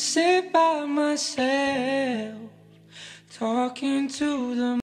Sit by myself, talking to the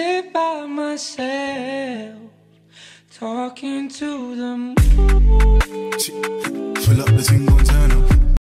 sit by myself, talking to the moon. Fill up the gon' turn up.